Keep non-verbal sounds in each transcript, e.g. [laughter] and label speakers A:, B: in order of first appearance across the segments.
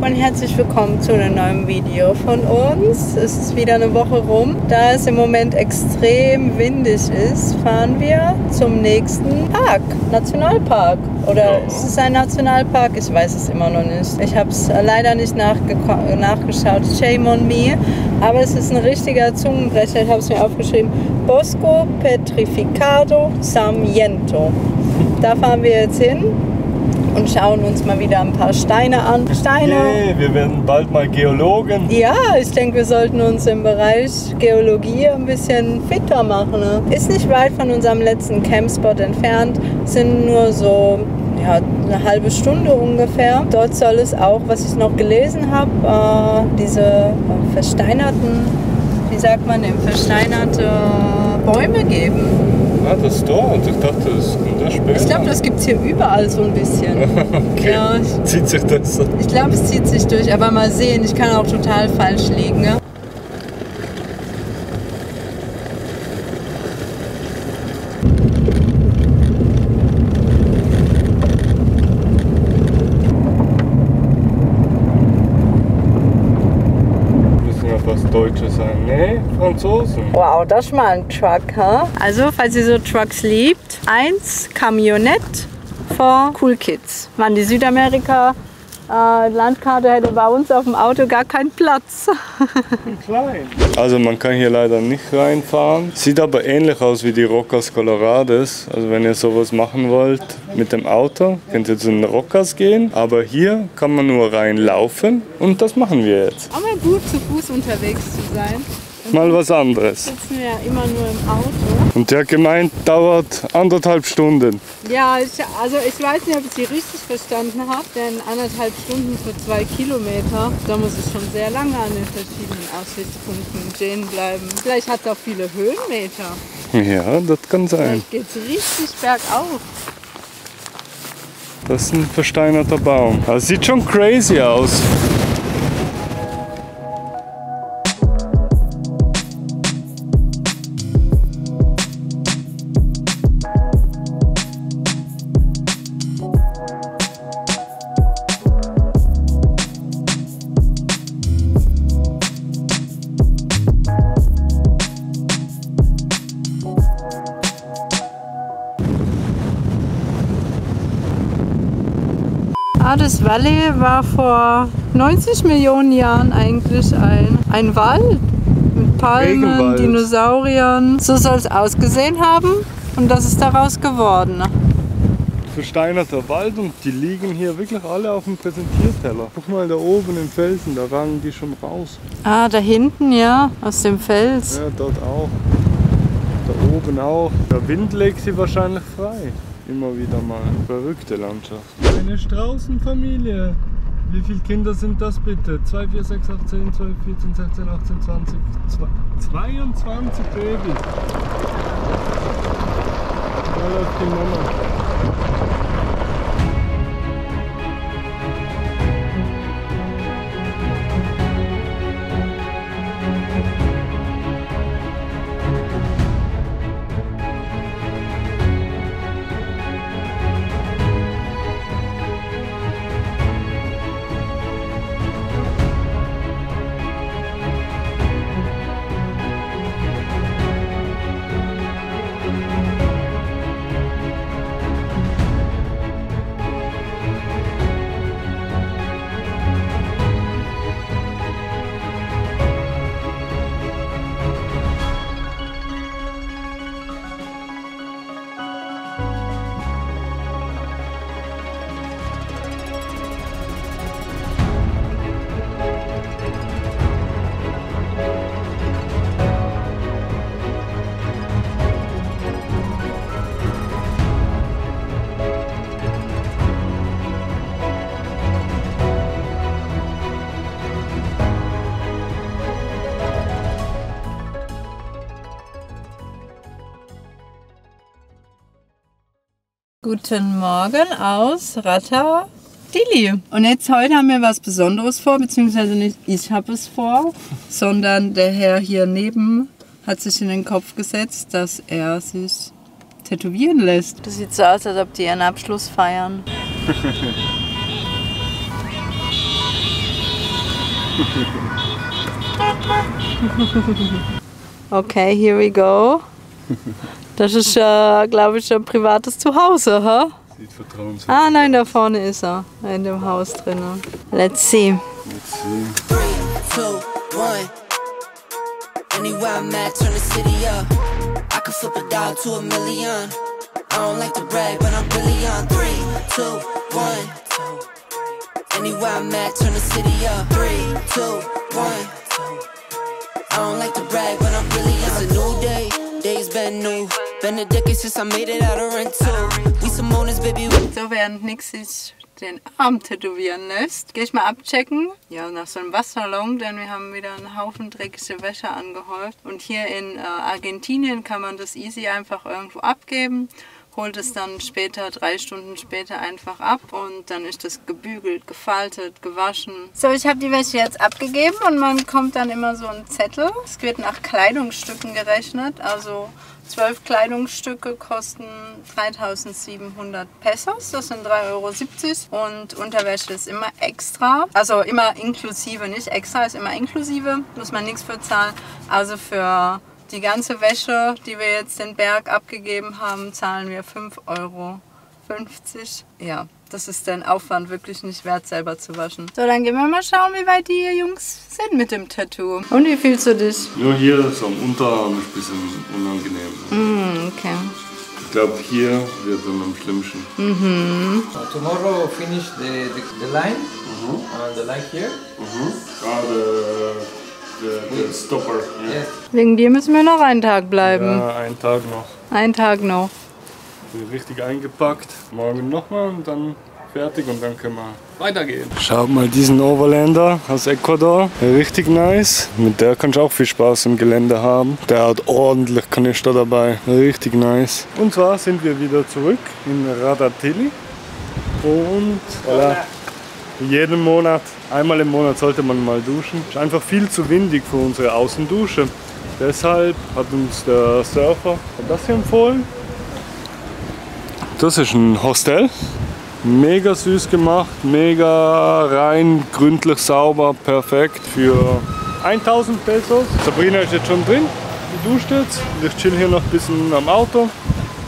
A: YouTube und herzlich willkommen zu einem neuen Video von uns. Es ist wieder eine Woche rum. Da es im Moment extrem windig ist, fahren wir zum nächsten Park, Nationalpark. Oder ist es ein Nationalpark? Ich weiß es immer noch nicht. Ich habe es leider nicht nachgeschaut. Shame on me. Aber es ist ein richtiger Zungenbrecher. Ich habe es mir aufgeschrieben. Bosco Petrificado Sarmiento. Da fahren wir jetzt hin und schauen uns mal wieder ein paar Steine an. Steine.
B: Yeah, wir werden bald mal Geologen.
A: Ja, ich denke, wir sollten uns im Bereich Geologie ein bisschen fitter machen. Ne? Ist nicht weit von unserem letzten Campspot entfernt, sind nur so ja, eine halbe Stunde ungefähr. Dort soll es auch, was ich noch gelesen habe, äh, diese versteinerten, wie sagt man, versteinerte Bäume geben.
B: Ah, das ist dort. Ich dachte, das kommt da später.
A: Ich glaube, das gibt es hier überall so ein bisschen. [laughs]
B: okay.
A: Ja, ich,
B: Zieht sich das so?
A: ich glaube, es zieht sich durch, aber mal sehen, ich kann auch total falsch liegen. Ne?
B: Müssen ja fast Deutsche sein. Nee, Franzosen.
A: Wow, das ist mal ein Truck, ha? Also, falls ihr so Trucks liebt, eins Camionette for Cool Kids. Mann, die Südamerika äh, Landkarte hätte bei uns auf dem Auto gar keinen Platz.
B: Klein. Also man kann hier leider nicht reinfahren. Sieht aber ähnlich aus wie die Rocas Colorades. Also wenn ihr sowas machen wollt mit dem Auto, könnt ihr zu den Rocas gehen. Aber hier kann man nur reinlaufen und das machen wir jetzt.
A: Aber gut, zu Fuß unterwegs zu sein.
B: Mal was anderes.
A: Sitzen wir ja immer nur im Auto.
B: Und der gemeint dauert anderthalb Stunden.
A: Ja, ich, also ich weiß nicht, ob ich Sie richtig verstanden habe, denn anderthalb Stunden für zwei Kilometer, da muss ich schon sehr lange an den verschiedenen Aussichtspunkten stehen bleiben. Vielleicht hat es auch viele Höhenmeter.
B: Ja, das kann sein.
A: Vielleicht geht es richtig bergauf.
B: Das ist ein versteinerter Baum. Das sieht schon crazy aus.
A: Ades Valley war vor 90 Millionen Jahren eigentlich ein, ein Wald mit Palmen,
B: Regenwald.
A: Dinosauriern. So soll es ausgesehen haben und das ist daraus geworden.
B: Versteinerter Wald und die liegen hier wirklich alle auf dem Präsentierteller. Guck mal da oben im Felsen, da ragen die schon raus.
A: Ah, da hinten, ja, aus dem Fels.
B: Ja, dort auch. Da oben auch. Der Wind legt sie wahrscheinlich frei. Immer wieder mal. Verrückte Landschaft. Eine Straußenfamilie. Wie viele Kinder sind das bitte? 2, 4, 6, 8, 10, 12, 14, 16, 18, 20, 22 Babys. Da läuft die Mama.
A: Guten Morgen aus Rata Dili. Und jetzt heute haben wir was Besonderes vor, beziehungsweise nicht ich habe es vor, sondern der Herr hier neben hat sich in den Kopf gesetzt, dass er sich tätowieren lässt. Das sieht so aus, als ob die ihren Abschluss feiern. [laughs] okay, here we go. Das ist, äh, glaube ich, ein privates Zuhause, ha?
B: Sieht vertrauenswürdig
A: Ah, nein, da vorne ist er. In dem Haus drin. Let's see.
B: Let's see.
C: Three, two, one. Anywhere I'm at, turn the city up. I could flip a dollar to a million. I don't like to brag, but I'm really on. Three, two, one. Anywhere I'm at, turn the city up. Three, two, one. I don't like to brag, but I'm really on. It's a new day, day's been new. Been a decade since I made it out of rental. We baby. we-
A: So, während Nix sich den Arm tätowieren lässt, gehe ich mal abchecken. Ja, nach so einem Wassersalon, denn wir haben wieder einen Haufen dreckige Wäsche angehäuft. Und hier in äh, Argentinien kann man das easy einfach irgendwo abgeben. Holt es dann später, drei Stunden später einfach ab und dann ist das gebügelt, gefaltet, gewaschen. So, ich habe die Wäsche jetzt abgegeben und man bekommt dann immer so einen Zettel. Es wird nach Kleidungsstücken gerechnet, also Zwölf Kleidungsstücke kosten 3700 Pesos, das sind 3,70 Euro. Und Unterwäsche ist immer extra, also immer inklusive, nicht extra, ist immer inklusive, muss man nichts für zahlen. Also für die ganze Wäsche, die wir jetzt den Berg abgegeben haben, zahlen wir 5,50 Euro. Ja, das ist den Aufwand wirklich nicht wert, selber zu waschen. So, dann gehen wir mal schauen, wie weit die Jungs sind mit dem Tattoo. Und wie fühlst du dich?
B: Nur hier so am Unterarm ist ein bisschen unangenehm.
A: Hm, okay.
B: Ich glaube, hier wird dann am schlimmsten.
D: Uh, tomorrow finish the, the, the line and the line here.
B: Gerade der, der Stopper. Ja.
D: Yes.
A: Wegen dir müssen wir noch einen Tag bleiben.
B: ja, einen Tag noch.
A: Einen Tag noch.
B: Richtig eingepackt. Morgen nochmal und dann fertig und dann können wir weitergehen. Schaut mal diesen Overlander aus Ecuador. Richtig nice. Mit der kannst du auch viel Spaß im Gelände haben. Der hat ordentlich Kanister dabei. Richtig nice. Und zwar sind wir wieder zurück in Radatili. Und voilà. Jeden Monat, einmal im Monat sollte man mal duschen. Ist einfach viel zu windig für unsere Außendusche. Deshalb hat uns der Surfer das hier empfohlen. Das ist ein Hostel. Mega süß gemacht, mega rein, gründlich sauber, perfekt für 1000 Pesos. Sabrina ist jetzt schon drin, die duscht jetzt. Ich chill hier noch ein bisschen am Auto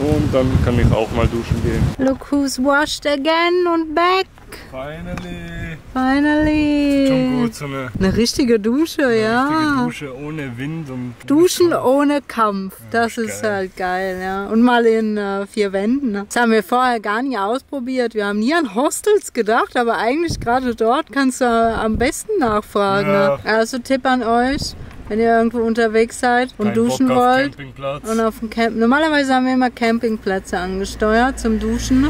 B: und dann kann ich auch mal duschen gehen.
A: Look who's washed again und back.
B: Finally!
A: Finally.
B: Schon gut, so eine
A: Eine richtige Dusche, ja.
B: richtige Dusche ohne Wind und
A: Duschen ohne Kampf, das
B: ist
A: ist
B: geil.
A: halt geil, ja. Und mal in äh, vier Wänden. Ne? Das haben wir vorher gar nie ausprobiert. Wir haben nie an Hostels gedacht, aber eigentlich gerade dort kannst du äh, am besten nachfragen.
B: Ja.
A: Ne? Also Tipp an euch, wenn ihr irgendwo unterwegs seid und
B: Kein
A: duschen
B: Bock auf
A: wollt.
B: Campingplatz.
A: Und auf dem Camp. Normalerweise haben wir immer Campingplätze angesteuert zum Duschen.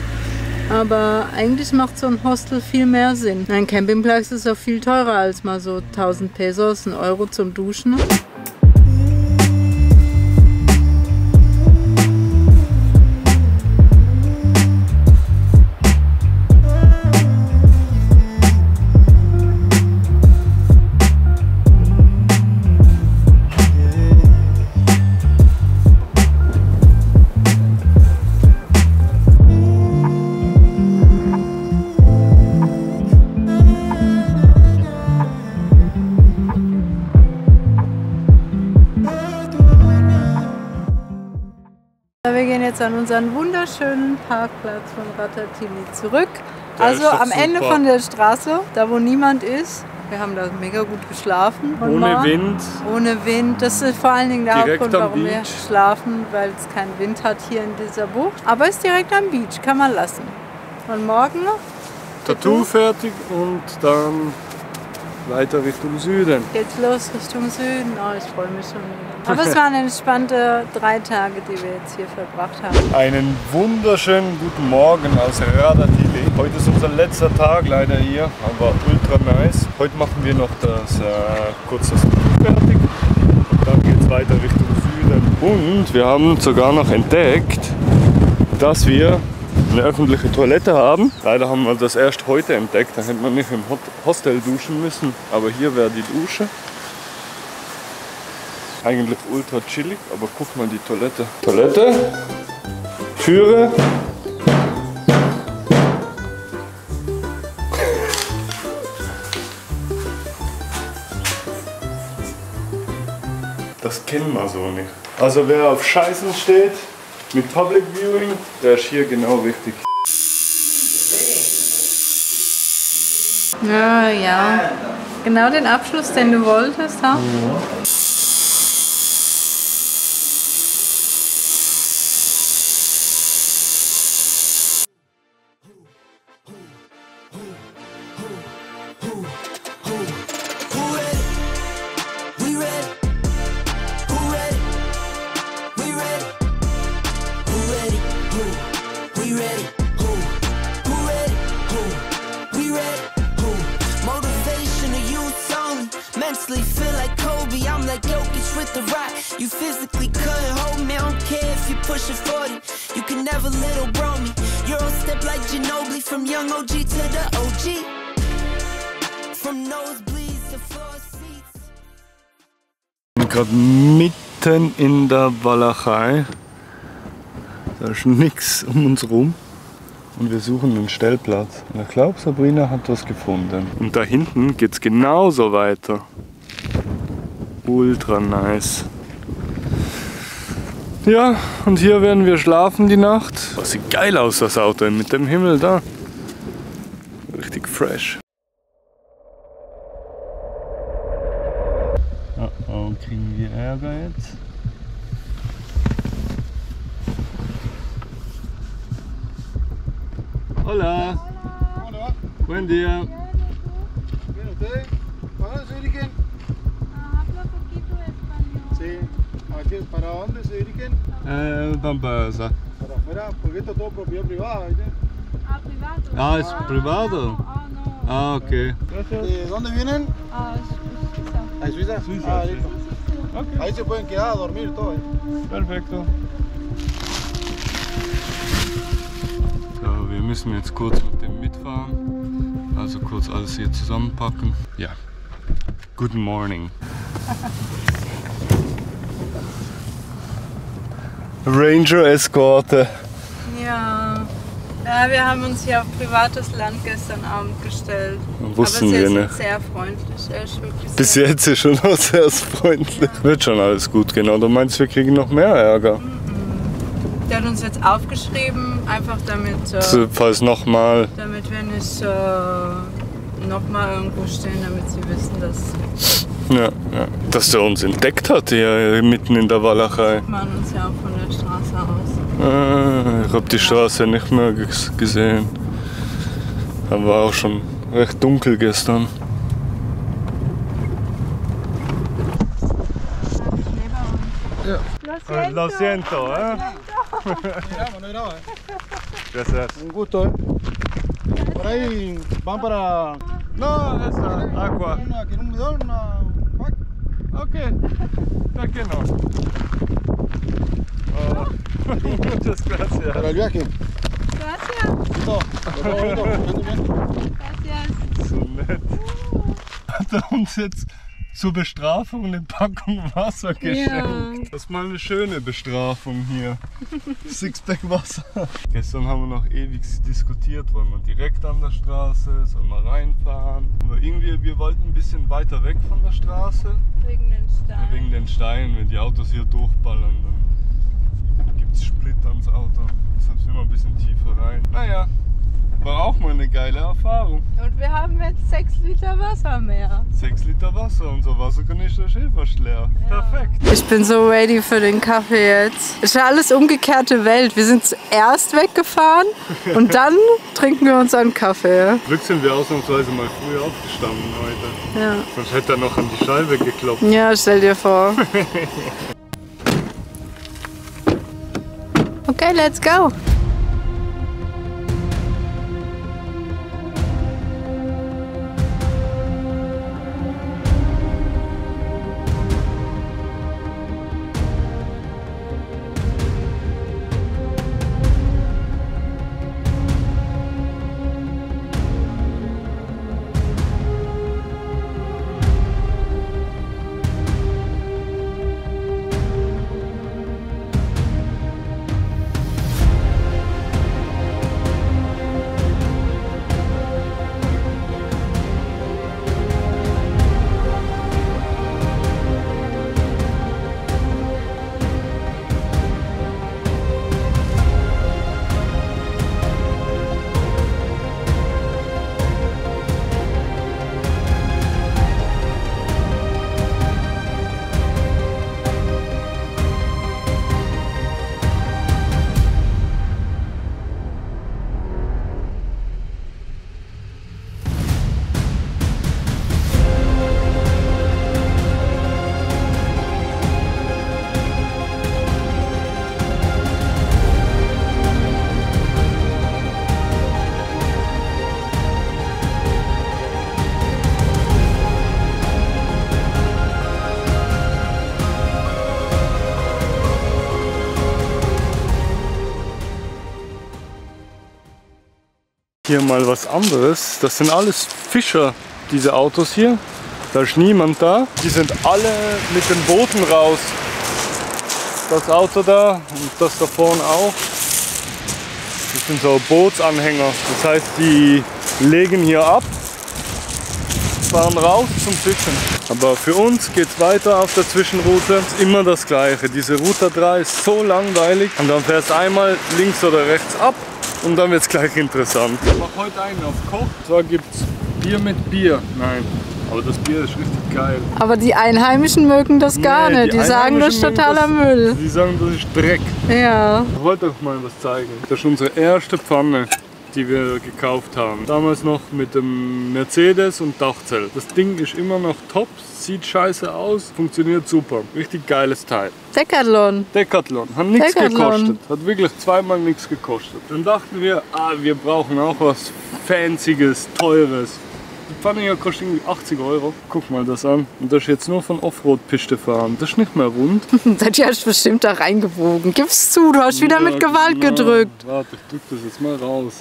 A: Aber eigentlich macht so ein Hostel viel mehr Sinn. Ein Campingplatz ist auch viel teurer als mal so 1000 Pesos, ein Euro zum Duschen. Jetzt an unseren wunderschönen Parkplatz von Ratatili zurück.
B: Der
A: also am Ende
B: super.
A: von der Straße, da wo niemand ist. Wir haben da mega gut geschlafen. Und
B: Ohne
A: mal-
B: Wind.
A: Ohne Wind. Das ist vor allen Dingen der
B: Direkt
A: Hauptgrund, warum wir schlafen, weil es keinen Wind hat hier in dieser Bucht. Aber es ist direkt am Beach, kann man lassen. Und morgen
B: Tattoo fertig und dann weiter Richtung Süden.
A: geht's los Richtung Süden. Oh, ich freue mich schon. [laughs] Aber es waren entspannte drei Tage, die wir jetzt hier verbracht haben.
B: Einen wunderschönen guten Morgen aus Radatili. Heute ist unser letzter Tag leider hier, aber ultra nice. Heute machen wir noch das äh, kurz das Tattoo fertig und dann geht es weiter Richtung Süden. Und wir haben sogar noch entdeckt, dass wir eine öffentliche Toilette haben. Leider haben wir das erst heute entdeckt. Da hätte man nicht im Hostel duschen müssen. Aber hier wäre die Dusche. Eigentlich ultra chillig, aber guck mal die Toilette. Toilette, Türe. Das kennen wir so nicht. Also wer auf Scheißen steht, mit Public Viewing, der ist hier genau richtig.
A: Ja, ja. Genau den Abschluss, den du wolltest, ha?
C: Who never little bro me. Euro step like Ginobili from young OG to the OG. From nosebleeds to floor seats.
B: Sind gerade mitten in der Walachei. Da ist nichts um uns rum. Und wir suchen einen Stellplatz. Und ich glaube, Sabrina hat was gefunden. Und da hinten geht es genauso weiter. Ultra nice. Ja, und hier werden wir schlafen die Nacht. Was sieht geil aus, das Auto mit dem Himmel da. Richtig fresh. Oh, oh, kriegen wir Ärger jetzt? Hola.
E: Hola,
B: Buen día.
E: ¿viene usted? ¿Para se dirigen?
A: Habla poquito español.
E: Sí. ¿A qué- ¿Para dónde se dirigen?
B: Eh, Bambasa.
E: Para afuera, porque esto es todo propiedad privada. ¿viste?
A: Ah, privado.
B: Ah, es privado.
A: Ah, no.
B: Ah, ok.
E: ¿De dónde vienen?
A: Ah,
E: ¿A Suiza?
B: Suiza,
E: Ah,
B: sí.
E: listo.
B: Ok,
E: Ahí se pueden quedar a dormir todo. ahí.
B: perfekto. So, wir müssen jetzt kurz mit dem mitfahren. Also kurz alles hier zusammenpacken. Ja. Guten Morning. [laughs] Ranger Eskorte.
A: Ja. Ja, wir haben uns hier auf privates Land gestern Abend gestellt.
B: Wussten
A: Aber
B: wir nicht.
A: sehr freundlich. Er ist wirklich
B: Bis
A: sehr
B: jetzt ist schon noch sehr freundlich. Wird schon alles gut gehen. Oder meinst du, wir kriegen noch mehr Ärger?
A: Der hat uns jetzt aufgeschrieben, einfach damit, äh,
B: falls nochmal.
A: damit wir nicht äh, nochmal irgendwo stehen, damit sie wissen, dass
B: Ja, ja. Dass der uns entdeckt hat hier mitten in der Walachei.
A: man uns ja auch von der Straße aus.
B: Ah, ich habe die Straße nicht mehr ges- gesehen. Da war auch schon recht dunkel gestern. Lo siento, eh?
E: Graba, no graba. eh.
B: Gracias.
E: Un gusto, ¿eh? Por ahí van para.
B: No, esta agua.
E: Una, ¿quieren un bidón? Una. pack?
B: Ok, ¿por qué no? Oh, [laughs] muchas gracias.
E: Para el viaje.
A: Gracias,
E: Listo. Nos vemos, bonito, que anden bien.
A: gracias.
B: So nett. Hat er uns jetzt zur Bestrafung eine Packung Wasser geschenkt. Das ist mal eine schöne Bestrafung hier. [laughs] Sixpack Wasser. Gestern haben wir noch ewig diskutiert, wollen wir direkt an der Straße, sollen wir reinfahren. Aber irgendwie, wir wollten ein bisschen weiter weg von der Straße.
A: Wegen den Steinen.
B: Wegen den Steinen, wenn die Autos hier durchballern, dann gibt es Splitter ans Auto. Deshalb sind wir ein bisschen tiefer rein. Naja, war auch mal eine geile Erfahrung.
A: Und wir haben jetzt 6 Liter Wasser mehr.
B: 6 Liter Wasser, unser Wasserkanister ist eh fast leer. Perfekt.
A: Ich bin so ready für den Kaffee jetzt. Es ist ja alles umgekehrte Welt. Wir sind zuerst weggefahren [laughs] und dann trinken wir unseren Kaffee.
B: Glück sind wir ausnahmsweise mal früh aufgestanden heute.
A: Ja.
B: Sonst hätte er noch an die Scheibe geklopft.
A: Ja, stell dir vor. [laughs] Okay, let's go.
B: Hier mal was anderes. Das sind alles Fischer, diese Autos hier. Da ist niemand da. Die sind alle mit den Booten raus. Das Auto da und das da vorne auch. Das sind so Bootsanhänger. Das heißt, die legen hier ab, fahren raus zum Fischen. Aber für uns geht es weiter auf der Zwischenroute. Ist immer das gleiche. Diese Route 3 ist so langweilig. Und dann fährst du einmal links oder rechts ab und dann wird es gleich interessant. Ich mache heute einen auf Koch. Und zwar gibt es Bier mit Bier. Nein, aber das Bier ist richtig geil.
A: Aber die Einheimischen mögen das gar
B: Nee,
A: nicht. Die, sagen, das ist totaler Müll.
B: Die sagen, das ist Dreck.
A: Ja.
B: Ich wollte euch mal was zeigen. Das ist unsere erste Pfanne, die wir gekauft haben. Damals noch mit dem Mercedes und Dachzelt. Das Ding ist immer noch top, sieht scheiße aus, funktioniert super. Richtig geiles Teil.
A: Decathlon.
B: Decathlon, hat nichts gekostet. Hat wirklich zweimal nichts gekostet. Dann dachten wir, ah, wir brauchen auch was Fancyes, Teures. Hier kostet irgendwie 80 Euro. Guck mal das an. Und das ist jetzt nur von Offroad-Piste fahren. Das ist nicht mehr rund. [laughs]
A: Seid ihr bestimmt da reingewogen. Gib's zu, du hast wieder mit
B: Ja,
A: Gewalt
B: genau.
A: gedrückt.
B: Warte, ich drück das jetzt mal raus.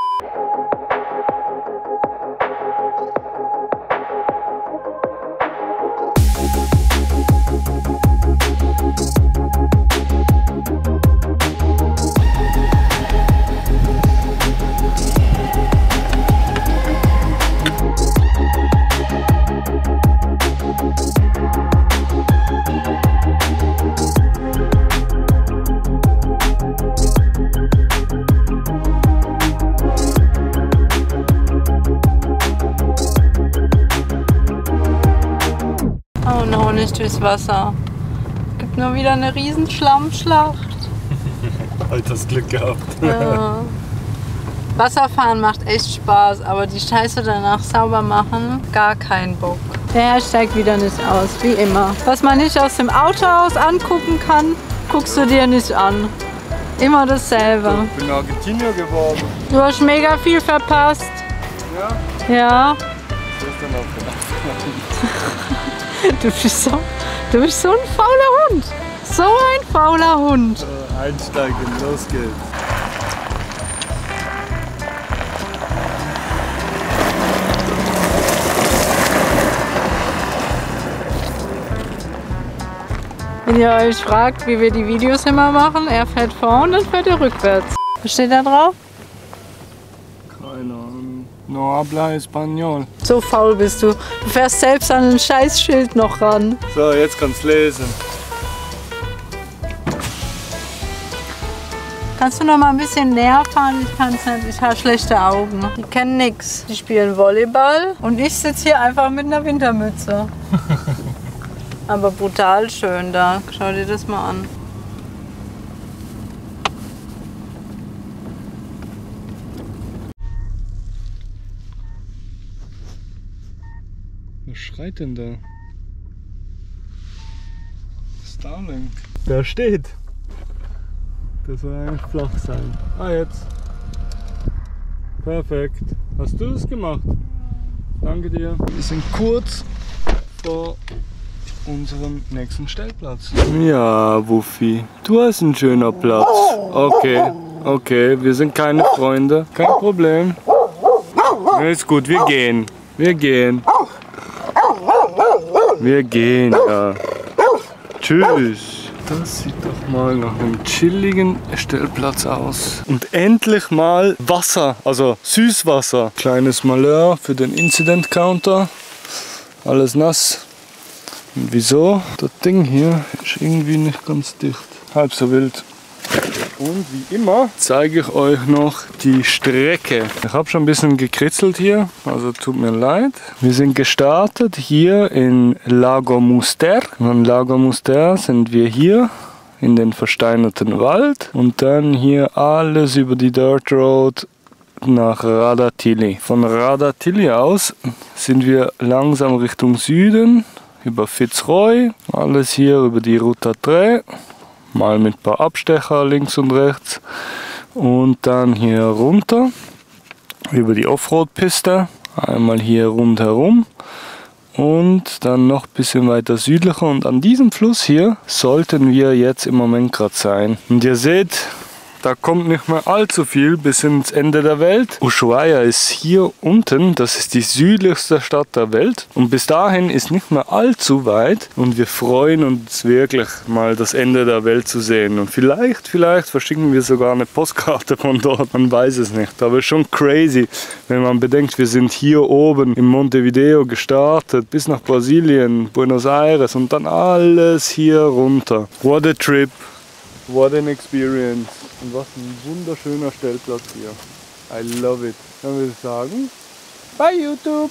A: Nicht durchs Wasser. Gibt nur wieder eine riesen Schlammschlacht.
B: Heute [laughs] hast Glück gehabt.
A: Ja. Wasserfahren macht echt Spaß, aber die Scheiße danach sauber machen, gar keinen Bock. Der Herr steigt wieder nicht aus, wie immer. Was man nicht aus dem Auto aus angucken kann, guckst du dir nicht an. Immer dasselbe.
B: Ich bin Argentinier geworden.
A: Du hast mega viel verpasst.
B: Ja?
A: Ja, [laughs] du bist so, du bist so ein fauler Hund. So ein fauler Hund.
B: Einsteigen, los geht's.
A: Wenn ihr euch fragt, wie wir die Videos immer machen, er fährt vor und dann fährt er rückwärts. Was steht da drauf?
B: No habla español.
A: So faul bist du. Du fährst selbst an ein Scheißschild noch ran.
B: So, jetzt kannst du lesen.
A: Kannst du noch mal ein bisschen näher fahren? Ich kann's nicht. Ich habe schlechte Augen. Die kennen nix. Die spielen Volleyball und ich sitze hier einfach mit einer Wintermütze. [laughs] Aber brutal schön da. Schau dir das mal an.
B: Schreit denn da? Starlink. Da steht. Das soll eigentlich flach sein. Ah, jetzt. Perfekt. Hast du das gemacht? Danke dir. Wir sind kurz vor unserem nächsten Stellplatz. Ja, Wuffi. Du hast einen schöner Platz. Okay, okay. Wir sind keine Freunde. Kein Problem. Ist gut, wir gehen. Wir gehen. Wir gehen, ja. Tschüss. Das sieht doch mal nach einem chilligen Stellplatz aus. Und endlich mal Wasser, also Süßwasser. Kleines Malheur für den Incident Counter. Alles nass. Und wieso? Das Ding hier ist irgendwie nicht ganz dicht. Halb so wild. Und wie immer zeige ich euch noch die Strecke. Ich habe schon ein bisschen gekritzelt hier, also tut mir leid. Wir sind gestartet hier in Lago Muster. Von Lago Muster sind wir hier in den versteinerten Wald und dann hier alles über die Dirt Road nach Radatili. Von Radatili aus sind wir langsam Richtung Süden über Fitzroy, alles hier über die Ruta 3 mal mit ein paar Abstecher links und rechts. Und dann hier runter. Über die Offroad-Piste, einmal hier rundherum. Und dann noch ein bisschen weiter südlicher. Und an diesem Fluss hier sollten wir jetzt im Moment gerade sein. Und ihr seht, Da kommt nicht mehr allzu viel bis ins Ende der Welt. Ushuaia ist hier unten, das ist die südlichste Stadt der Welt. Und bis dahin ist nicht mehr allzu weit. Und wir freuen uns wirklich mal das Ende der Welt zu sehen. Und vielleicht, vielleicht verschicken wir sogar eine Postkarte von dort. Man weiß es nicht. Aber schon crazy, wenn man bedenkt, wir sind hier oben in Montevideo gestartet, bis nach Brasilien, Buenos Aires und dann alles hier runter. What a trip. What an experience. Und was ein wunderschöner Stellplatz hier. I love it. Dann würde ich sagen, bye YouTube.